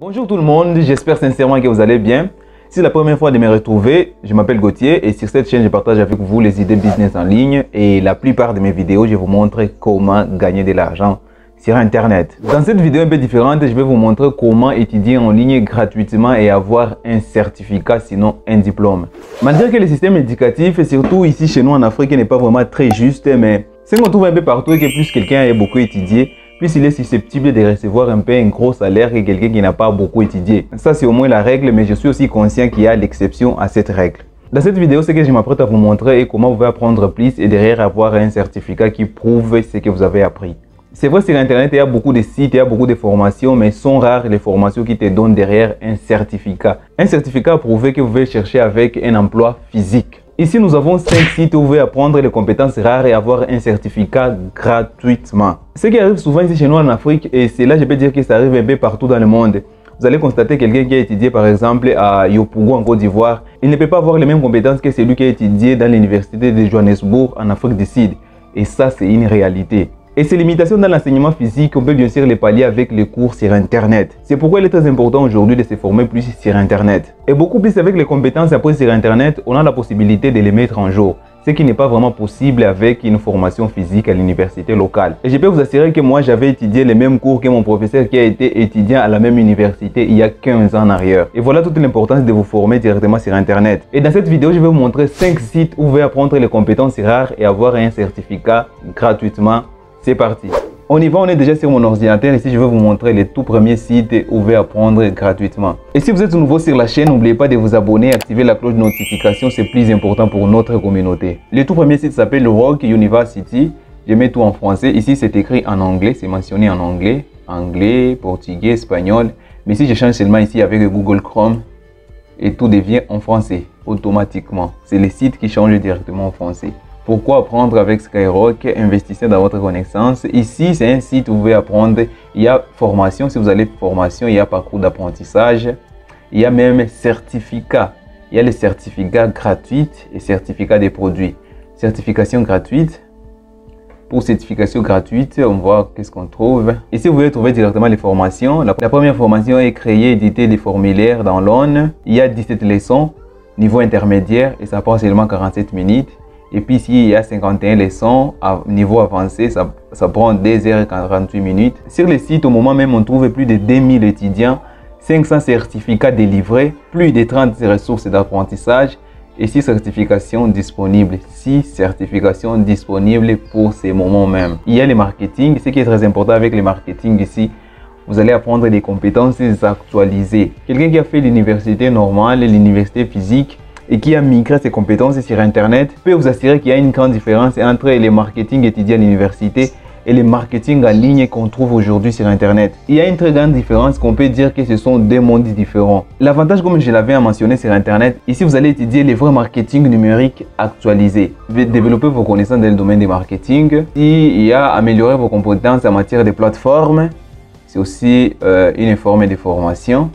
Bonjour tout le monde, j'espère sincèrement que vous allez bien. Si c'est la première fois de me retrouver, je m'appelle Gauthier et sur cette chaîne, je partage avec vous les idées business en ligne et la plupart de mes vidéos, je vous montre comment gagner de l'argent sur Internet. Dans cette vidéo un peu différente, je vais vous montrer comment étudier en ligne gratuitement et avoir un certificat, sinon un diplôme. Malgré que le système éducatif, et surtout ici chez nous en Afrique, n'est pas vraiment très juste, mais c'est qu'on trouve un peu partout et que plus quelqu'un a beaucoup étudié, plus il est susceptible de recevoir un peu un gros salaire que quelqu'un qui n'a pas beaucoup étudié. Ça, c'est au moins la règle, mais je suis aussi conscient qu'il y a l'exception à cette règle. Dans cette vidéo, ce que je m'apprête à vous montrer est comment vous pouvez apprendre plus et derrière avoir un certificat qui prouve ce que vous avez appris. C'est vrai, sur Internet, il y a beaucoup de sites, il y a beaucoup de formations, mais sont rares les formations qui te donnent derrière un certificat. Un certificat prouvé que vous pouvez chercher avec un emploi physique. Ici, nous avons 5 sites où vous pouvez apprendre les compétences rares et avoir un certificat gratuitement. Ce qui arrive souvent ici chez nous en Afrique, et c'est là je peux dire que ça arrive un peu partout dans le monde. Vous allez constater quelqu'un qui a étudié par exemple à Yopougon en Côte d'Ivoire, il ne peut pas avoir les mêmes compétences que celui qui a étudié dans l'université de Johannesburg en Afrique du Sud. Et ça, c'est une réalité. Et ces limitations dans l'enseignement physique, on peut bien sûr les pallier avec les cours sur Internet. C'est pourquoi il est très important aujourd'hui de se former plus sur Internet. Et beaucoup plus avec les compétences apprises sur Internet, on a la possibilité de les mettre en jour ce qui n'est pas vraiment possible avec une formation physique à l'université locale. Et je peux vous assurer que moi, j'avais étudié les mêmes cours que mon professeur qui a été étudiant à la même université il y a 15 ans en arrière. Et voilà toute l'importance de vous former directement sur Internet. Et dans cette vidéo, je vais vous montrer 5 sites où vous pouvez apprendre les compétences rares et avoir un certificat gratuitement c'est parti. On y va, on est déjà sur mon ordinateur. Ici, je vais vous montrer les tout premiers sites vous pouvez apprendre gratuitement. Et si vous êtes nouveau sur la chaîne, n'oubliez pas de vous abonner, activer la cloche de notification. C'est plus important pour notre communauté. Le tout premier site s'appelle Rock University. Je mets tout en français. Ici, c'est écrit en anglais. C'est mentionné en anglais. Anglais, portugais, espagnol. Mais si je change seulement ici avec Google Chrome, et tout devient en français automatiquement. C'est le site qui change directement en français. Pourquoi apprendre avec Skyrock? Investissez dans votre connaissance. Ici, c'est un site où vous pouvez apprendre. Il y a formation. Si vous allez formation, il y a parcours d'apprentissage. Il y a même certificat. Il y a les certificats gratuits et certificats des produits. Certification gratuite. Pour certification gratuite, on voit qu'est-ce qu'on trouve. Ici, vous pouvez trouver directement les formations. La, première formation est créer éditer des formulaires dans l'ON. Il y a 17 leçons, niveau intermédiaire, et ça prend seulement 47 minutes. Et puis ici, il y a 51 leçons à niveau avancé, ça, ça prend 2h48 minutes. Sur le site, au moment même, on trouve plus de 2000 étudiants, 500 certificats délivrés, plus de 30 ressources d'apprentissage et 6 certifications disponibles. 6 certifications disponibles pour ces moments même. Il y a le marketing. Ce qui est très important avec le marketing ici, vous allez apprendre des compétences actualisées. Quelqu'un qui a fait l'université normale, l'université physique, et qui a migré ses compétences sur Internet peut vous assurer qu'il y a une grande différence entre les marketing étudiés à l'université et le marketing en ligne qu'on trouve aujourd'hui sur Internet. Il y a une très grande différence qu'on peut dire que ce sont deux mondes différents. L'avantage, comme je l'avais mentionné sur Internet, ici vous allez étudier les vrais marketing numériques actualisés. Développer vos connaissances dans le domaine du marketing. Il y a améliorer vos compétences en matière de plateformes. C'est aussi euh, une forme de formation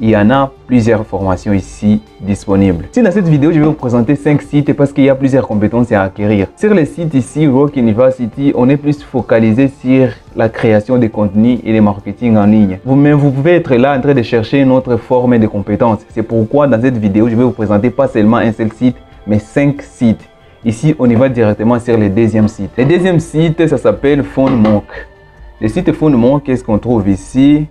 il y en a plusieurs formations ici disponibles. Si dans cette vidéo, je vais vous présenter 5 sites parce qu'il y a plusieurs compétences à acquérir. Sur les sites ici, Rock University, on est plus focalisé sur la création de contenus et le marketing en ligne. Vous-même, vous pouvez être là en train de chercher une autre forme de compétences. C'est pourquoi dans cette vidéo, je vais vous présenter pas seulement un seul site, mais 5 sites. Ici, on y va directement sur le deuxième site. Le deuxième site, ça s'appelle PhoneMonk. Le site PhoneMonk, qu'est-ce qu'on trouve ici?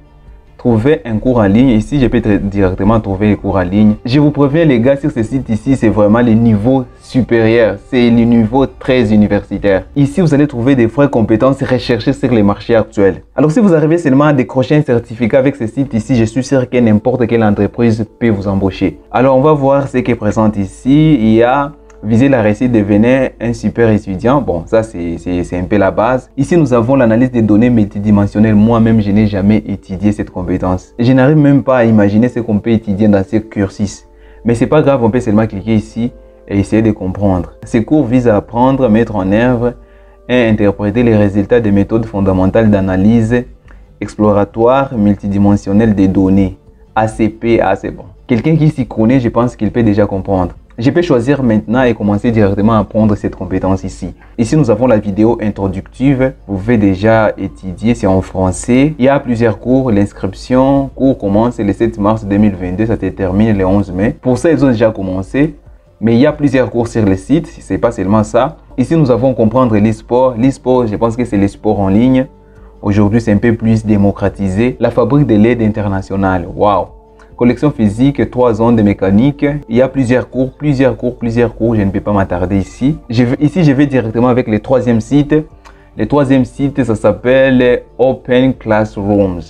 Trouver un cours en ligne. Ici, je peux directement trouver les cours en ligne. Je vous préviens les gars, sur ce site ici, c'est vraiment le niveau supérieur. C'est le niveau très universitaire. Ici, vous allez trouver des vraies compétences recherchées sur les marchés actuels. Alors, si vous arrivez seulement à décrocher un certificat avec ce site ici, je suis sûr que n'importe quelle entreprise peut vous embaucher. Alors, on va voir ce qui est présent ici. Il y a Viser la réussite devenait un super étudiant. Bon, ça c'est un peu la base. Ici, nous avons l'analyse des données multidimensionnelles. Moi-même, je n'ai jamais étudié cette compétence. Je n'arrive même pas à imaginer ce qu'on peut étudier dans ce cursus. Mais c'est pas grave, on peut seulement cliquer ici et essayer de comprendre. Ces cours visent à apprendre, mettre en œuvre et interpréter les résultats des méthodes fondamentales d'analyse exploratoire multidimensionnelle des données. ACP, c'est bon. Quelqu'un qui s'y connaît, je pense qu'il peut déjà comprendre. Je peux choisir maintenant et commencer directement à apprendre cette compétence ici. Ici, nous avons la vidéo introductive. Vous pouvez déjà étudier, c'est en français. Il y a plusieurs cours. L'inscription, cours commence le 7 mars 2022, ça se termine le 11 mai. Pour ça, ils ont déjà commencé. Mais il y a plusieurs cours sur le site, c'est pas seulement ça. Ici, nous avons comprendre l'e-sport. L'e-sport, je pense que c'est le sport en ligne. Aujourd'hui, c'est un peu plus démocratisé. La fabrique de l'aide internationale. Waouh! Collection physique, 3 ans de mécanique. Il y a plusieurs cours, plusieurs cours, plusieurs cours. Je ne peux pas m'attarder ici. Je vais, ici, je vais directement avec le troisième site. Le troisième site, ça s'appelle Open Classrooms.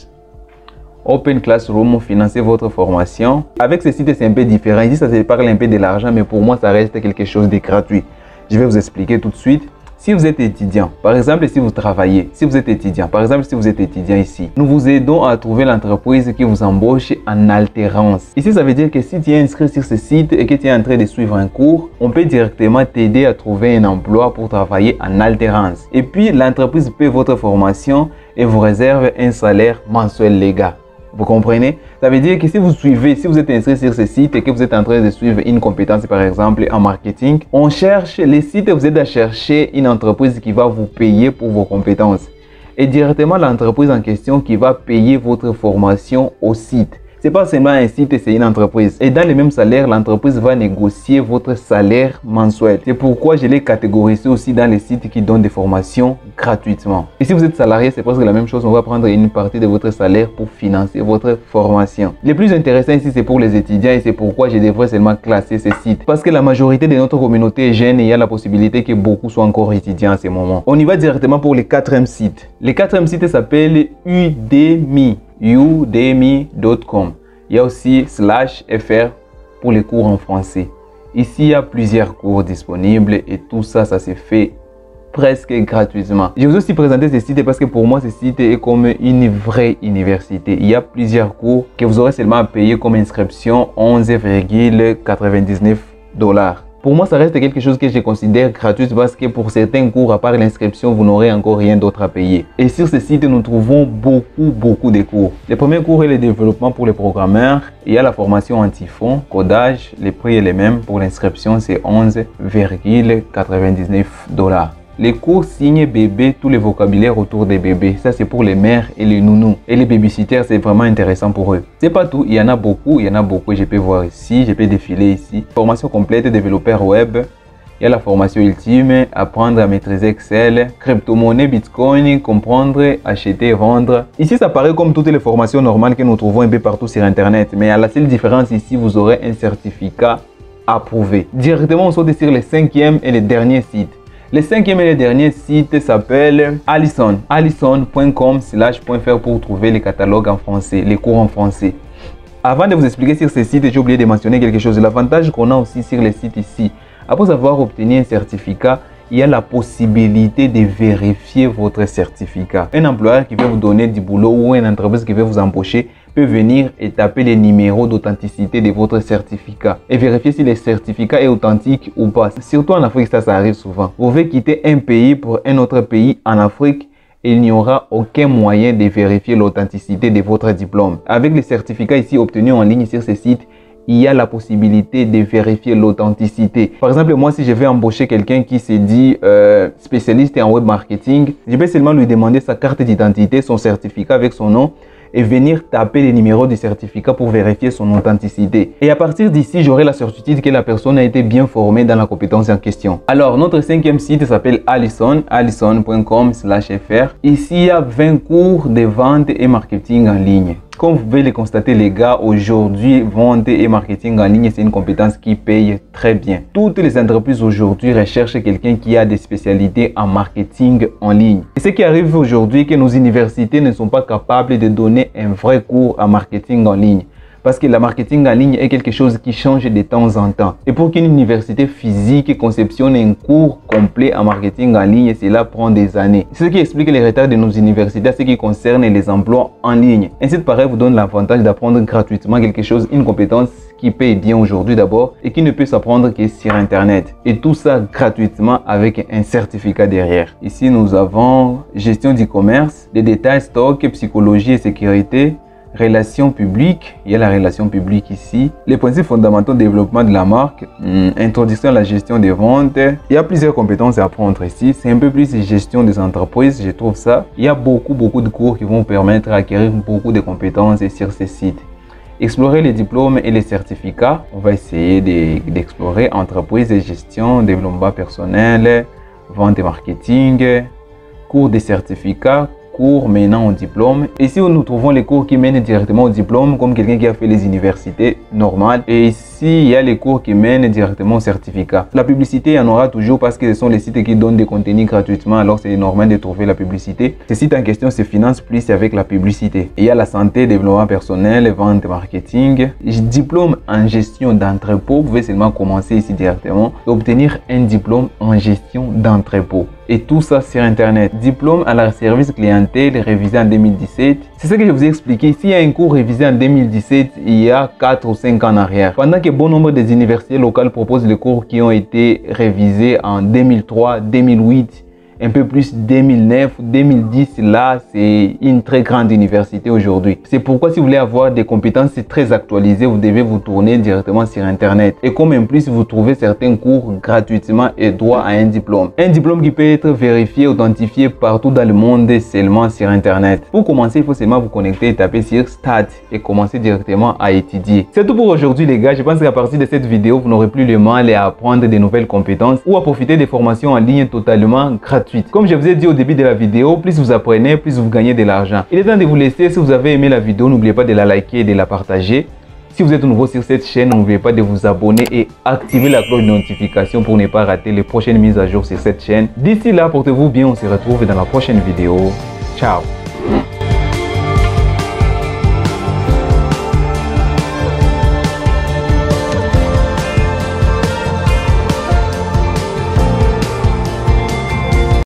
Open Classroom, financer votre formation. Avec ce site, c'est un peu différent. Ici, ça se parle un peu de l'argent, mais pour moi, ça reste quelque chose de gratuit. Je vais vous expliquer tout de suite. Si vous êtes étudiant, par exemple, si vous travaillez, si vous êtes étudiant, par exemple, si vous êtes étudiant ici, nous vous aidons à trouver l'entreprise qui vous embauche en alternance. Ici, ça veut dire que si tu es inscrit sur ce site et que tu es en train de suivre un cours, on peut directement t'aider à trouver un emploi pour travailler en alternance. Et puis, l'entreprise paie votre formation et vous réserve un salaire mensuel légal. Vous comprenez? Ça veut dire que si vous suivez, si vous êtes inscrit sur ce site et que vous êtes en train de suivre une compétence, par exemple, en marketing, on cherche, les sites, vous êtes à chercher une entreprise qui va vous payer pour vos compétences. Et directement l'entreprise en question qui va payer votre formation au site. C'est pas seulement un site, c'est une entreprise. Et dans le même salaire, l'entreprise va négocier votre salaire mensuel. C'est pourquoi je l'ai catégorisé aussi dans les sites qui donnent des formations gratuitement. Et si vous êtes salarié, c'est presque la même chose. On va prendre une partie de votre salaire pour financer votre formation. Le plus intéressant ici, c'est pour les étudiants et c'est pourquoi je devrais seulement classer ces sites. Parce que la majorité de notre communauté est jeune et il y a la possibilité que beaucoup soient encore étudiants à ce moment. On y va directement pour le quatrième site. Le quatrième site s'appelle Udemy udemy.com. Il y a aussi slash fr pour les cours en français. Ici, il y a plusieurs cours disponibles et tout ça, ça se fait presque gratuitement. Je vous ai aussi présenté ce site parce que pour moi, ce site est comme une vraie université. Il y a plusieurs cours que vous aurez seulement à payer comme inscription 11,99 dollars. Pour moi, ça reste quelque chose que je considère gratuit parce que pour certains cours, à part l'inscription, vous n'aurez encore rien d'autre à payer. Et sur ce site, nous trouvons beaucoup, beaucoup de cours. Le premier cours est le développement pour les programmeurs. Il y a la formation anti-fond, codage. Le prix est le même. Pour l'inscription, c'est 11,99 dollars. Les cours signent bébé, tous les vocabulaires autour des bébés. Ça, c'est pour les mères et les nounous. Et les babysitters, c'est vraiment intéressant pour eux. C'est pas tout, il y en a beaucoup, il y en a beaucoup. Je peux voir ici, je peux défiler ici. Formation complète développeur web. Il y a la formation ultime, apprendre à maîtriser Excel, crypto-monnaie, Bitcoin, comprendre, acheter, vendre. Ici, ça paraît comme toutes les formations normales que nous trouvons un peu partout sur Internet. Mais à la seule différence ici, vous aurez un certificat approuvé. Directement, on saute sur le cinquième et le dernier site. Le cinquième et le dernier site s'appelle Allison. Allison.com slash pour trouver les catalogues en français, les cours en français. Avant de vous expliquer sur ce site, j'ai oublié de mentionner quelque chose. L'avantage qu'on a aussi sur le site ici, après avoir obtenu un certificat, il y a la possibilité de vérifier votre certificat. Un employeur qui veut vous donner du boulot ou une entreprise qui veut vous embaucher peut venir et taper les numéros d'authenticité de votre certificat et vérifier si le certificat est authentique ou pas. Surtout en Afrique, ça, ça arrive souvent. Vous pouvez quitter un pays pour un autre pays en Afrique il n'y aura aucun moyen de vérifier l'authenticité de votre diplôme. Avec les certificats ici obtenus en ligne sur ce site, il y a la possibilité de vérifier l'authenticité. Par exemple, moi, si je vais embaucher quelqu'un qui se dit euh, spécialiste en web marketing, je vais seulement lui demander sa carte d'identité, son certificat avec son nom et venir taper les numéros du certificat pour vérifier son authenticité. Et à partir d'ici, j'aurai la certitude que la personne a été bien formée dans la compétence en question. Alors, notre cinquième site s'appelle Allison, allison.com fr. Ici, il y a 20 cours de vente et marketing en ligne. Comme vous pouvez le constater les gars, aujourd'hui, vente et marketing en ligne, c'est une compétence qui paye très bien. Toutes les entreprises aujourd'hui recherchent quelqu'un qui a des spécialités en marketing en ligne. Et ce qui arrive aujourd'hui, que nos universités ne sont pas capables de donner un vrai cours en marketing en ligne parce que la marketing en ligne est quelque chose qui change de temps en temps. Et pour qu'une université physique conceptionne un cours complet en marketing en ligne, cela prend des années. C'est ce qui explique les retards de nos universités à ce qui concerne les emplois en ligne. Un site pareil vous donne l'avantage d'apprendre gratuitement quelque chose, une compétence qui paye bien aujourd'hui d'abord et qui ne peut s'apprendre que sur Internet. Et tout ça gratuitement avec un certificat derrière. Ici, nous avons gestion du commerce, des détails, stock, psychologie et sécurité, Relations publiques, il y a la relation publique ici. Les principes fondamentaux de développement de la marque, hmm, introduction à la gestion des ventes. Il y a plusieurs compétences à apprendre ici. C'est un peu plus gestion des entreprises, je trouve ça. Il y a beaucoup, beaucoup de cours qui vont permettre d'acquérir beaucoup de compétences sur ces sites. Explorer les diplômes et les certificats. On va essayer d'explorer entreprises et gestion, développement personnel, vente et marketing, cours des certificats, cours menant au diplôme. Ici, nous trouvons les cours qui mènent directement au diplôme, comme quelqu'un qui a fait les universités normales. Et ici, il y a les cours qui mènent directement au certificat. La publicité, il y en aura toujours parce que ce sont les sites qui donnent des contenus gratuitement, alors c'est normal de trouver la publicité. Ce site en question se finance plus avec la publicité. il y a la santé, développement personnel, vente, marketing. Diplôme en gestion d'entrepôt, vous pouvez seulement commencer ici directement obtenir un diplôme en gestion d'entrepôt et tout ça sur Internet. Diplôme à la service clientèle révisé en 2017. C'est ce que je vous ai expliqué. S'il y a un cours révisé en 2017, il y a 4 ou 5 ans en arrière. Pendant que bon nombre des universités locales proposent les cours qui ont été révisés en 2003, 2008, un peu plus 2009, 2010, là, c'est une très grande université aujourd'hui. C'est pourquoi si vous voulez avoir des compétences très actualisées, vous devez vous tourner directement sur Internet. Et comme en plus, vous trouvez certains cours gratuitement et droit à un diplôme. Un diplôme qui peut être vérifié, authentifié partout dans le monde seulement sur Internet. Pour commencer, il faut seulement vous connecter et taper sur Start et commencer directement à étudier. C'est tout pour aujourd'hui les gars. Je pense qu'à partir de cette vidéo, vous n'aurez plus le mal à apprendre de nouvelles compétences ou à profiter des formations en ligne totalement gratuites comme je vous ai dit au début de la vidéo, plus vous apprenez, plus vous gagnez de l'argent. Il est temps de vous laisser. Si vous avez aimé la vidéo, n'oubliez pas de la liker et de la partager. Si vous êtes nouveau sur cette chaîne, n'oubliez pas de vous abonner et activer la cloche de notification pour ne pas rater les prochaines mises à jour sur cette chaine. D'ici là, portez-vous bien. On se retrouve dans la prochaine vidéo. Ciao